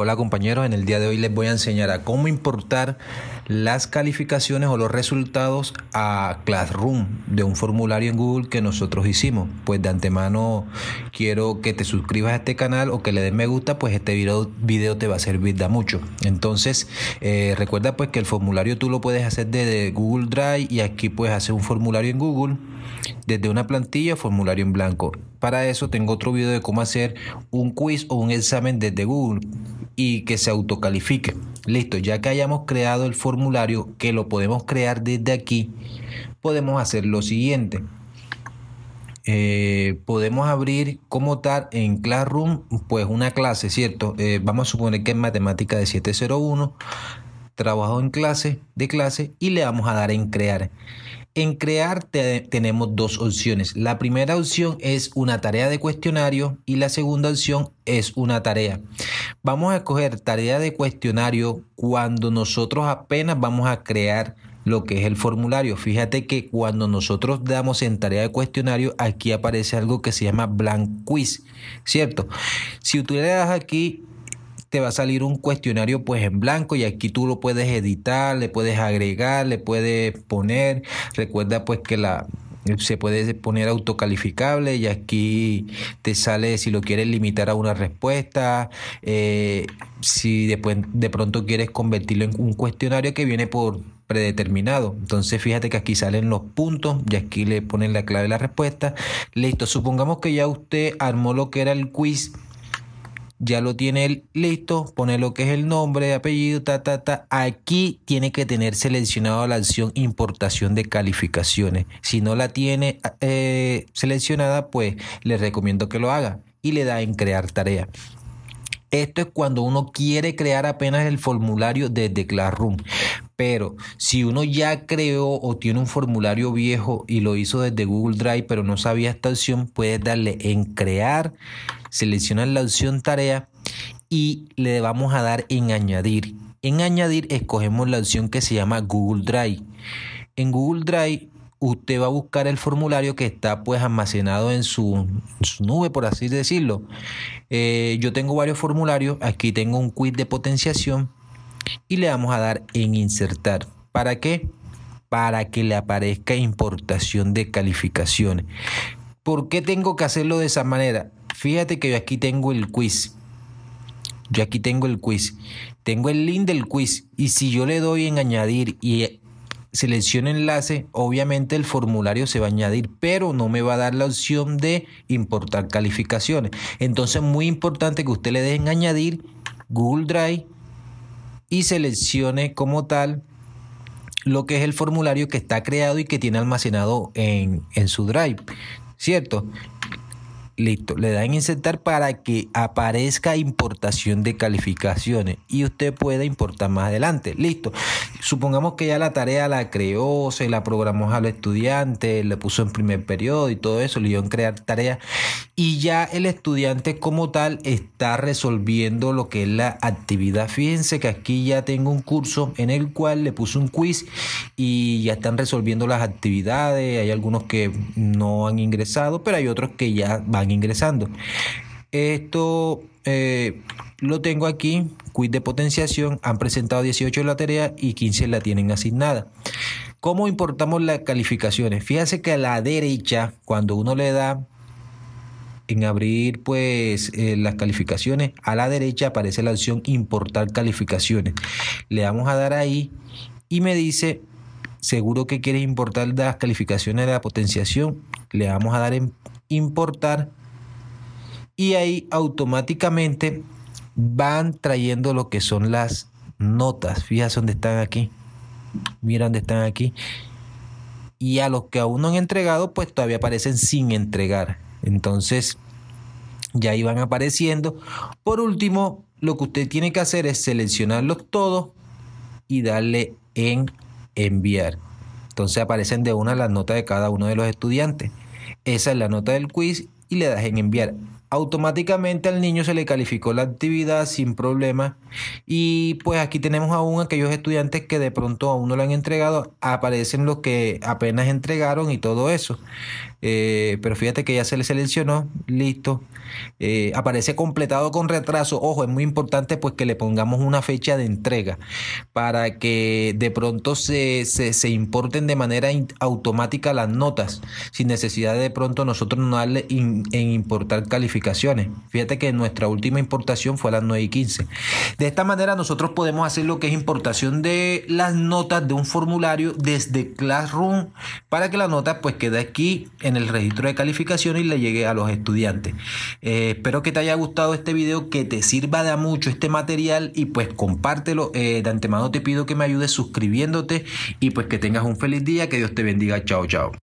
Hola compañeros, en el día de hoy les voy a enseñar a cómo importar las calificaciones o los resultados a Classroom de un formulario en Google que nosotros hicimos. Pues de antemano quiero que te suscribas a este canal o que le des me gusta, pues este video, video te va a servir de mucho. Entonces eh, recuerda pues que el formulario tú lo puedes hacer desde Google Drive y aquí puedes hacer un formulario en Google desde una plantilla formulario en blanco. Para eso tengo otro video de cómo hacer un quiz o un examen desde Google y que se autocalifique. Listo, ya que hayamos creado el formulario, que lo podemos crear desde aquí, podemos hacer lo siguiente. Eh, podemos abrir como tal en Classroom, pues una clase, ¿cierto? Eh, vamos a suponer que es matemática de 701, trabajo en clase, de clase, y le vamos a dar en crear. En crear tenemos dos opciones. La primera opción es una tarea de cuestionario y la segunda opción es una tarea. Vamos a escoger tarea de cuestionario cuando nosotros apenas vamos a crear lo que es el formulario. Fíjate que cuando nosotros damos en tarea de cuestionario, aquí aparece algo que se llama blank quiz, ¿cierto? Si tú le das aquí te va a salir un cuestionario pues en blanco y aquí tú lo puedes editar, le puedes agregar, le puedes poner. Recuerda pues que la se puede poner autocalificable y aquí te sale si lo quieres limitar a una respuesta, eh, si después de pronto quieres convertirlo en un cuestionario que viene por predeterminado. Entonces fíjate que aquí salen los puntos y aquí le ponen la clave de la respuesta. Listo, supongamos que ya usted armó lo que era el quiz ya lo tiene listo, pone lo que es el nombre, apellido, ta, ta, ta. Aquí tiene que tener seleccionado la opción importación de calificaciones. Si no la tiene eh, seleccionada, pues le recomiendo que lo haga y le da en crear tarea. Esto es cuando uno quiere crear apenas el formulario desde Classroom. Pero si uno ya creó o tiene un formulario viejo y lo hizo desde Google Drive, pero no sabía esta opción, puedes darle en crear, seleccionar la opción tarea y le vamos a dar en añadir. En añadir escogemos la opción que se llama Google Drive. En Google Drive usted va a buscar el formulario que está pues almacenado en su, nube, por así decirlo. Eh, yo tengo varios formularios, aquí tengo un quiz de potenciación y le vamos a dar en insertar. ¿Para qué? Para que le aparezca importación de calificaciones. ¿Por qué tengo que hacerlo de esa manera? Fíjate que yo aquí tengo el quiz. Yo aquí tengo el quiz. Tengo el link del quiz. Y si yo le doy en añadir y selecciono enlace, obviamente el formulario se va a añadir, pero no me va a dar la opción de importar calificaciones. Entonces, muy importante que usted le deje en añadir Google Drive y seleccione como tal lo que es el formulario que está creado y que tiene almacenado en, en su Drive. ¿Cierto? Listo, le dan insertar para que aparezca importación de calificaciones y usted pueda importar más adelante. Listo. Supongamos que ya la tarea la creó, se la programó al estudiante, le puso en primer periodo y todo eso, le dio en crear tarea y ya el estudiante como tal está resolviendo lo que es la actividad. Fíjense que aquí ya tengo un curso en el cual le puse un quiz y ya están resolviendo las actividades. Hay algunos que no han ingresado, pero hay otros que ya van ingresando. Esto eh, lo tengo aquí, quiz de potenciación, han presentado 18 la tarea y 15 la tienen asignada. ¿Cómo importamos las calificaciones? Fíjese que a la derecha, cuando uno le da en abrir pues eh, las calificaciones, a la derecha aparece la opción importar calificaciones. Le vamos a dar ahí y me dice, seguro que quieres importar las calificaciones de la potenciación. Le vamos a dar en importar y ahí automáticamente van trayendo lo que son las notas. Fíjate dónde están aquí. Mira dónde están aquí. Y a los que aún no han entregado, pues todavía aparecen sin entregar. Entonces, ya iban apareciendo. Por último, lo que usted tiene que hacer es seleccionarlos todos y darle en enviar. Entonces aparecen de una las notas de cada uno de los estudiantes. Esa es la nota del quiz y le das en enviar. Automáticamente al niño se le calificó la actividad sin problema y pues aquí tenemos aún aquellos estudiantes que de pronto aún no lo han entregado, aparecen los que apenas entregaron y todo eso. Eh, pero fíjate que ya se le seleccionó, listo. Eh, aparece completado con retraso. Ojo, es muy importante pues que le pongamos una fecha de entrega para que de pronto se, se, importen de manera automática las notas, sin necesidad de, pronto nosotros no darle en importar calificaciones. Fíjate que nuestra última importación fue a las 9 y 15. De esta manera nosotros podemos hacer lo que es importación de las notas de un formulario desde Classroom para que la nota pues quede aquí el registro de calificación y le llegue a los estudiantes. Eh, espero que te haya gustado este video, que te sirva de mucho este material y pues compártelo. Eh, de antemano te pido que me ayudes suscribiéndote y pues que tengas un feliz día, que Dios te bendiga. Chao, chao.